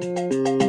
Música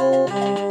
Música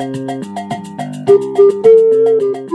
Thank you.